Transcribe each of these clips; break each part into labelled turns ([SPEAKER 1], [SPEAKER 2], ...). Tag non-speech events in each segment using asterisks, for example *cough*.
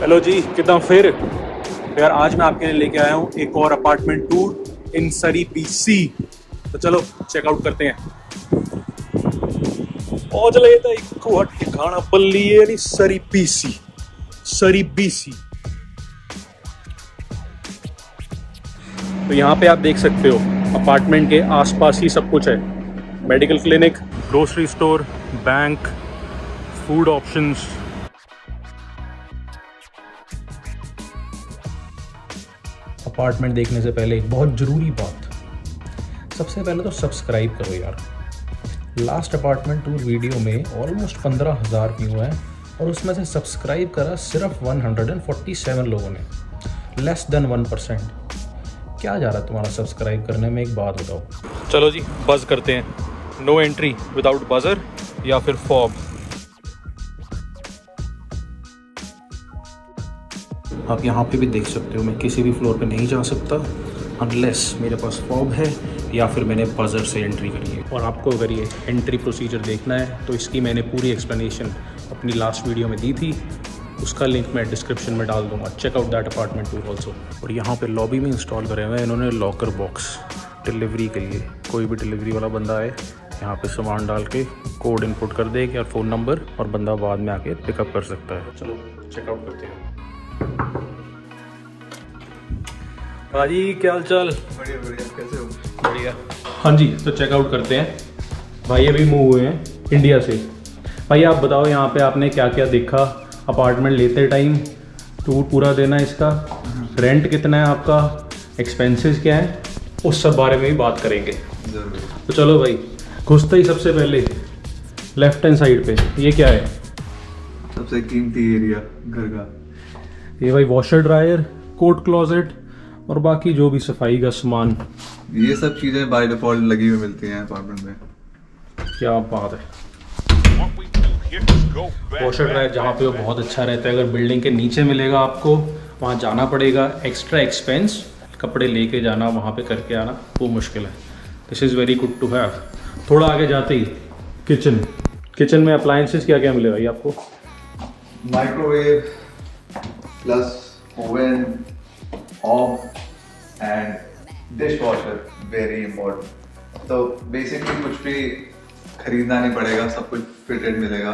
[SPEAKER 1] Hello जी, कितना फिर? यार, आज मैं आपके लिए लेके आया हूँ एक और अपार्टमेंट टूर इन सरी बीसी तो चलो चेकआउट करते हैं। पहुँच रहे था एक ठिकाना पल्ली यानी सरी बीसी सरी बीसी तो यहाँ पे आप देख सकते हो, अपार्टमेंट के आसपास ही सब कुछ है। Medical clinic grocery store bank food options apartment देखने से पहले एक बहुत ज़रूरी बात। सबसे पहले तो सब्सक्राइब करो यार। लास्ट अपार्टमेंट टूर वीडियो में ऑलमोस्ट पंद्रह हज़ार व्यू हैं और उसमें से सब्सक्राइब करा सिर्फ़ 147 लोगों ने। Less than one percent. क्या जा रहा है तुम्हारा सब्सक्राइब करने में? एक बात बताओ। चलो जी बज़ करते हैं। नो एंट्री विदाउट बज़र या फिर फॉब आप यहाँ पे भी देख सकते हो मैं किसी भी फ्लोर पे नहीं जा सकता अनलेस मेरे पास फॉब है या फिर मैंने बज़र से एंट्री करी है। और आपको अगर ये एंट्री प्रोसीजर देखना है तो इसकी मैंने पूरी एक्सप्लेनेशन अपनी लास्ट वीडियो में दी थी। उसका लिंक मैं डिस्क्रिप्शन में डाल दूँगा। Check out that apartment too also और यहाँ पे लॉबी में इंस्टॉल करे हुए हैं इन्होंने लॉकर बॉक्स डिलीवरी के लिए। कोई भी डिलीवरी वाला बंदा आए यहाँ पे सामान डाल के कोड इनपुट कर दे या फ़ोन नंबर और बंदा बाद में आके पिकअप कर सकता है। चलो चेकआउट करते हैं। भाजी क्या हाल चाल?
[SPEAKER 2] बढ़िया बढ़िया। कैसे हो?
[SPEAKER 1] बढ़िया। हाँ जी तो चेकआउट करते हैं। भाई अभी मूव हुए हैं इंडिया से। भाई आप बताओ यहाँ पे आपने क्या क्या देखा? अपार्टमेंट लेते टाइम टूर पूरा देना इसका। रेंट कितना है आपका? एक्सपेंसेस क्या है? उस सब बारे में भी बात करेंगे।
[SPEAKER 2] ज़रूर।
[SPEAKER 1] तो चलो भाई घुसते ही सबसे पहले लेफ़्ट हैंड साइड पे। ये क्या है?
[SPEAKER 2] सबसे कीमती एरिया घर का।
[SPEAKER 1] ये भाई वॉशर ड्रायर कोट क्लोजेट और बाकी जो भी सफ़ाई का सामान।
[SPEAKER 2] ये सब चीज़ें बाय डिफ़ॉल्ट लगी हुई मिलती हैं अपार्टमेंट में।
[SPEAKER 1] क्या बात है। वॉशर ड्रायर जहाँ पे वो बहुत अच्छा रहता है। अगर बिल्डिंग के नीचे मिलेगा आपको वहाँ जाना पड़ेगा। एक्स्ट्रा एक्सपेंस कपड़े लेके जाना वहाँ पे करके आना वो मुश्किल है। This is very good to have थोड़ा आगे जाते ही किचन किचन में अप्लायंसेस क्या क्या मिलेगा भाई आपको?
[SPEAKER 2] Microwave plus oven off and dishwasher very important तो बेसिकली कुछ भी खरीदना नहीं पड़ेगा, सब कुछ फिटेड मिलेगा.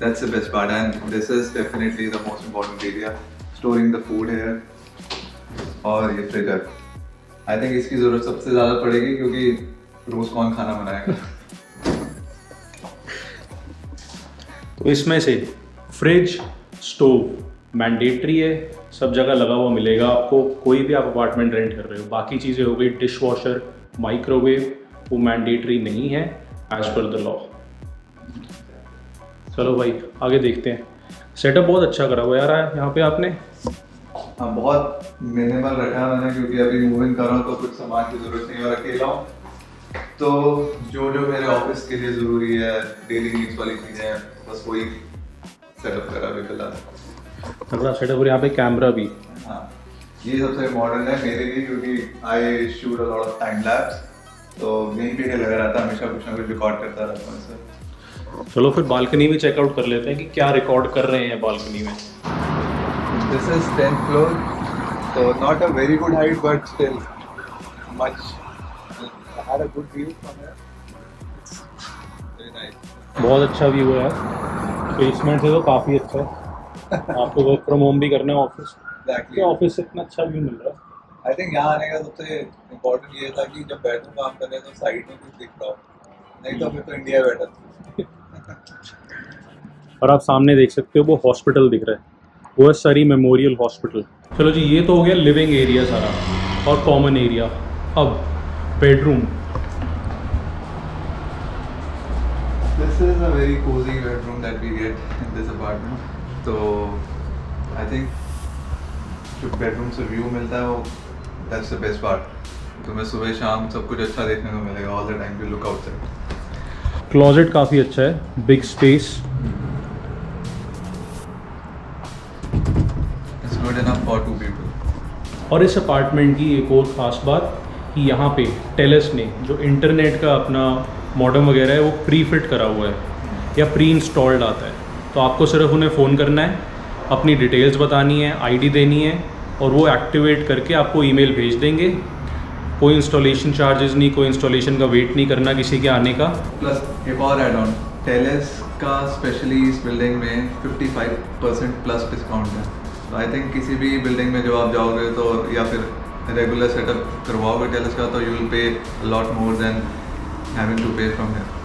[SPEAKER 2] That's the best part and this is definitely the most important area storing the food here और ये फ्रिजर आई थिंक इसकी ज़रूरत सबसे ज़्यादा पड़ेगी, क्योंकि रोज़ कौन खाना बनाएगा? *laughs*
[SPEAKER 1] तो इसमें से फ्रिज स्टोव मैंडेटरी है. सब जगह लगा हुआ मिलेगा। आपको कोई भी आप अपार्टमेंट रेंट कर रहे हो। बाकी चीज़ें हो गई डिश वॉशर माइक्रोवेव वो मैंडेटरी नहीं है एज पर द लॉ चलो भाई, आगे देखते हैं। सेटअप बहुत अच्छा करा हुआ यार, यहाँ पे आपने।
[SPEAKER 2] हाँ बहुत मिनिमल रखा मैंने, क्योंकि अभी मूव इन कर रहा हूँ तो कुछ सामान की ज़रूरत नहीं और अकेला हूँ। तो जो जो मेरे ऑफ़िस के लिए ज़रूरी है डेली नीड्स वाली चीज़ें बस वही सेटअप करा अभी फ़िलहाल।
[SPEAKER 1] तगड़ा सेटअप और यहाँ पे कैमरा भी
[SPEAKER 2] हाँ ये सबसे मॉडर्न है मेरे लिए क्योंकि I shoot a lot of time lapse तो यहीं पे लगा रहता हमेशा कुछ ना कुछ रिकॉर्ड करता रहता हूँ इससे
[SPEAKER 1] चलो फिर बालकनी भी चेकआउट कर लेते हैं कि क्या रिकॉर्ड कर रहे हैं बालकनी में
[SPEAKER 2] 10th floor, so not a very good height, but still much. I had a good view from here. It's very nice.
[SPEAKER 1] बहुत अच्छा व्यू है यार बेसमेंट से तो काफ़ी अच्छा है *laughs* आपको वर्क फ्रॉम होम भी करना है ऑफ़िस
[SPEAKER 2] Exactly.
[SPEAKER 1] ऑफ़िस से इतना अच्छा व्यू मिल रहा है।
[SPEAKER 2] I think यहाँ आने का सबसे इम्पोर्टेंट ये था कि जब बैठूं काम कर रहे तो साइड में कुछ दिख रहा हो। नहीं तो फिर तो इंडिया बैठा था।
[SPEAKER 1] और आप सामने देख सकते हो वो हॉस्पिटल दिख रहा है। वो है सरी मेमोरियल हॉस्पिटल चलो जी ये तो हो गया लिविंग एरिया सारा। और कॉमन एरिया अब bedroom
[SPEAKER 2] This is a very cozy bedroom that we get in this apartment. तो आई थिंक जो बेडरूम से व्यू मिलता है वो दैट्स द बेस्ट पार्ट तुम्हें सुबह शाम सब कुछ अच्छा देखने को मिलेगा all the time you look outside
[SPEAKER 1] closet काफ़ी अच्छा है बिग स्पेस और इस अपार्टमेंट की एक और ख़ास बात कि यहाँ पे टेलस ने जो इंटरनेट का अपना मॉडम वगैरह है वो प्री फिट करा हुआ है या प्री इंस्टॉल्ड आता है। तो आपको सिर्फ़ उन्हें फ़ोन करना है अपनी डिटेल्स बतानी है आईडी देनी है और वो एक्टिवेट करके आपको ईमेल भेज देंगे। कोई इंस्टॉलेशन चार्जेस नहीं कोई इंस्टॉलेशन का वेट नहीं करना किसी के आने का।
[SPEAKER 2] प्लस एक और एड ऑन टेलेस का स्पेशली इस बिल्डिंग में 55 परसेंट प्लस डिस्काउंट है। तो आई थिंक किसी भी बिल्डिंग में जो आप जाओगे तो या फिर रेगुलर सेटअप करवाओगे टेलेस का तो you will pay lot more than having to pay from here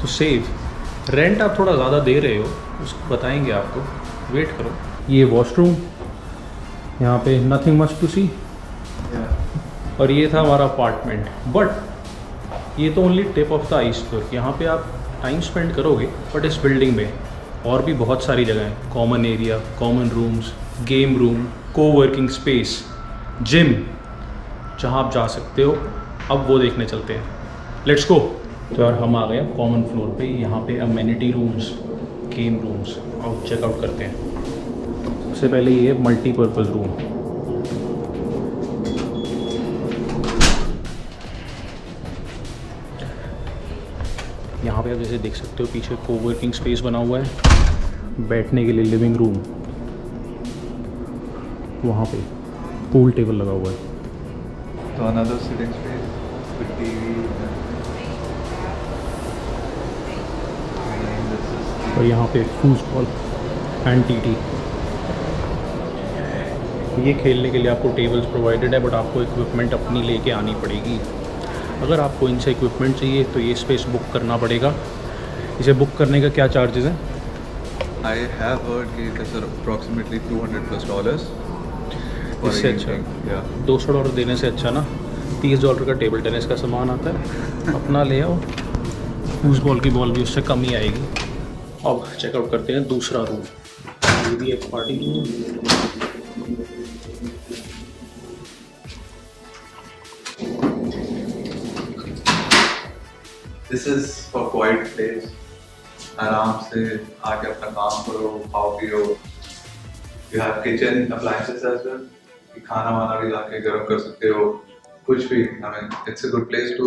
[SPEAKER 1] तो सेव रेंट आप थोड़ा ज़्यादा दे रहे हो उसको बताएँगे आपको। वेट करो। ये वॉशरूम यहाँ पे नथिंग मच टू सी और ये था हमारा अपार्टमेंट बट ये तो only tip of the iceberg यहाँ पे आप टाइम स्पेंड करोगे बट इस बिल्डिंग में और भी बहुत सारी जगह हैं। Common area common rooms game room को वर्किंग स्पेस जिम जहाँ आप जा सकते हो। अब वो देखने चलते हैं। लेट्स गो तो यार हम आ गए कॉमन फ्लोर पे। यहाँ पे amenity rooms game rooms out check out करते हैं। सबसे पहले ये मल्टीपर्पज़ रूम यहाँ पे आप जैसे देख सकते हो, पीछे कोवर्किंग स्पेस बना हुआ है। बैठने के लिए लिविंग रूम वहाँ पे पूल टेबल लगा हुआ है।
[SPEAKER 2] तो अनदर सिटिंग स्पेस टीवी
[SPEAKER 1] और यहाँ पे फूसबॉल एंड टी टी ये खेलने के लिए आपको टेबल्स प्रोवाइडेड है बट आपको इक्विपमेंट अपनी लेके आनी पड़ेगी। अगर आपको इनसे इक्विपमेंट चाहिए तो ये स्पेस बुक करना पड़ेगा। इसे बुक करने का क्या चार्जेस हैं?
[SPEAKER 2] I have heard कि it is approximately 200 plus dollars.
[SPEAKER 1] इससे अच्छा.
[SPEAKER 2] Yeah.
[SPEAKER 1] दो सौ डॉलर देने से अच्छा ना? तीस डॉलर का टेबल टेनिस का सामान आता है। अपना ले आओ। फूसबॉल की बॉल भी उससे कम ही आएगी। अब चेकआउट करते हैं दूसरा रूम ये भी एक party room
[SPEAKER 2] This is for quiet place. आराम से आके अपना काम करो, खाओ, पियो। You have kitchen appliances as well खाना वाना भी लाके गर्म कर सकते हो। कुछ भी I mean it's a good place to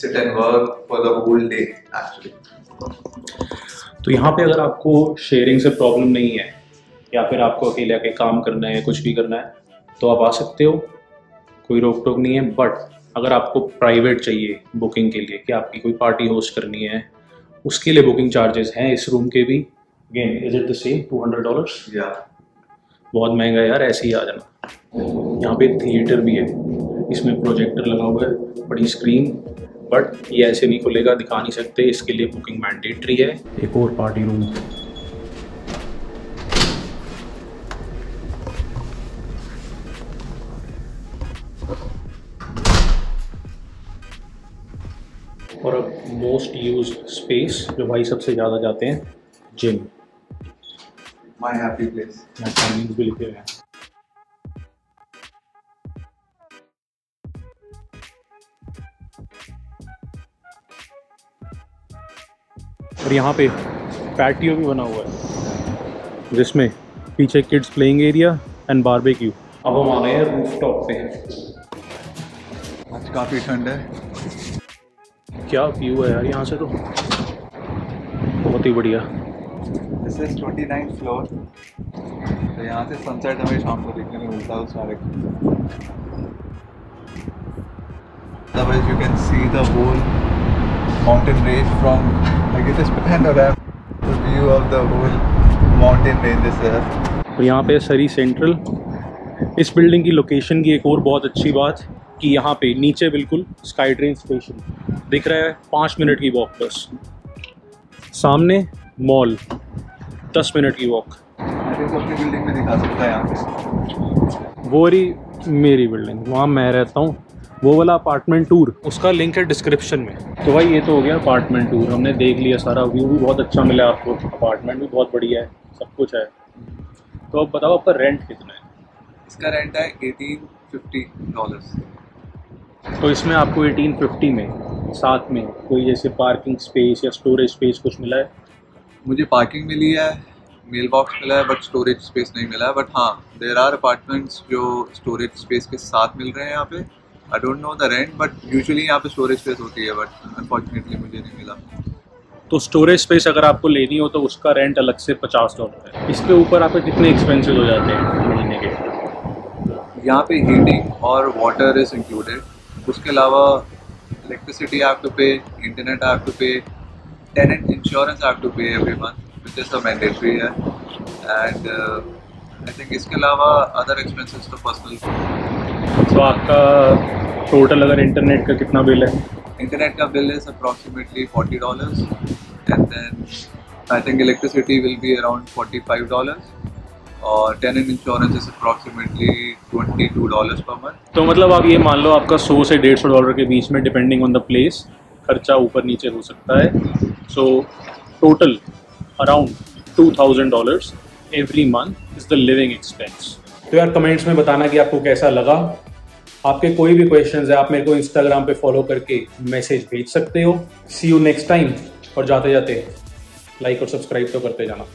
[SPEAKER 2] sit and work for the whole day actually
[SPEAKER 1] तो यहाँ पे अगर आपको शेयरिंग से प्रॉब्लम नहीं है या फिर आपको अकेले आके काम करना है कुछ भी करना है तो आप आ सकते हो। कोई रोक टोक नहीं है बट अगर आपको प्राइवेट चाहिए बुकिंग के लिए कि आपकी कोई पार्टी होस्ट करनी है उसके लिए बुकिंग चार्जेस हैं इस रूम के भी। Again is it the same two hundred dollars
[SPEAKER 2] या
[SPEAKER 1] बहुत महँगा यार ऐसे ही आ जाना। यहाँ पे थिएटर भी है। इसमें प्रोजेक्टर लगा हुआ है बड़ी स्क्रीन बट ये ऐसे नहीं खुलेगा दिखा नहीं सकते इसके लिए बुकिंग मैंडेटरी है। एक और पार्टी रूम और अब मोस्ट यूज़ स्पेस जो भाई सबसे ज़्यादा जाते हैं जिम
[SPEAKER 2] माय हैप्पी प्लेस
[SPEAKER 1] भी लिखे हुए हैं। और यहाँ पे पैटियो भी बना हुआ है जिसमें पीछे kids playing area and barbecue अब हम आ गए हैं रूफ टॉप पे।
[SPEAKER 2] आज काफ़ी ठंड है।
[SPEAKER 1] क्या व्यू है यार यहाँ से तो। बहुत ही बढ़िया।
[SPEAKER 2] दिस इज़ 29th फ्लोर तो यहाँ से सनसेट हमें शाम को देखने को मिलता है उस Otherwise, you can see the whole mountain range from like it is panorama. The view of the whole mountain range is there.
[SPEAKER 1] और यहाँ पे सरी सेंट्रल इस बिल्डिंग की लोकेशन की एक और बहुत अच्छी बात कि यहाँ पे नीचे बिल्कुल स्काई ट्रेन स्टेशन दिख रहा है पाँच मिनट की वॉक बस। सामने मॉल दस मिनट की वॉक
[SPEAKER 2] बिल्डिंग में दिखा सकता है यहाँ पे।
[SPEAKER 1] वो रही मेरी बिल्डिंग वहाँ मैं रहता हूँ। वो वाला अपार्टमेंट टूर उसका लिंक है डिस्क्रिप्शन में। तो भाई ये तो हो गया अपार्टमेंट टूर हमने देख लिया सारा। व्यू भी बहुत अच्छा मिला आपको। अपार्टमेंट भी बहुत बढ़िया है। सब कुछ है। तो अब बताओ आपका रेंट कितना है?
[SPEAKER 2] इसका रेंट है 1850 डॉलर्स
[SPEAKER 1] तो इसमें आपको 1850 में साथ में कोई जैसे पार्किंग स्पेस या स्टोरेज स्पेस कुछ मिला है?
[SPEAKER 2] मुझे पार्किंग मिली है मेल बॉक्स मिला है बट स्टोरेज स्पेस नहीं मिला है। बट हाँ देर आर अपार्टमेंट्स जो स्टोरेज स्पेस के साथ मिल रहे हैं यहाँ पे। I don't know the rent but usually यहाँ पे स्टोरेज स्पेस होती है बट अनफॉर्चुनेटली मुझे नहीं मिला।
[SPEAKER 1] तो स्टोरेज स्पेस अगर आपको लेनी हो तो उसका रेंट अलग से पचास डॉलर है। इसके ऊपर आपके कितने एक्सपेंसिव हो जाते हैं महीने के?
[SPEAKER 2] यहाँ पे हीटिंग और वाटर इज़ इंक्लूडेड उसके अलावा electricity have to pay internet have to pay tenant insurance have to pay every month which is a mandatory है। एंड आई थिंक इसके अलावा अदर एक्सपेंसेस तो पर्सनल
[SPEAKER 1] तो आपका टोटल अगर इंटरनेट का कितना बिल है?
[SPEAKER 2] इंटरनेट का bill is approximately forty dollars, and then I think electricity will be around forty-five dollars. और tenant insurance is approximately twenty two dollars per month
[SPEAKER 1] तो मतलब आप ये मान लो आपका सौ से डेढ़ सौ डॉलर के बीच में डिपेंडिंग ऑन द प्लेस खर्चा ऊपर नीचे हो सकता है। So total around two thousand dollars every month is the living expense तो यार कमेंट्स में बताना कि आपको कैसा लगा। आपके कोई भी क्वेश्चंस है, आप मेरे को इंस्टाग्राम पे फॉलो करके मैसेज भेज सकते हो। सी यू नेक्स्ट टाइम और जाते जाते लाइक और सब्सक्राइब तो करते जाना।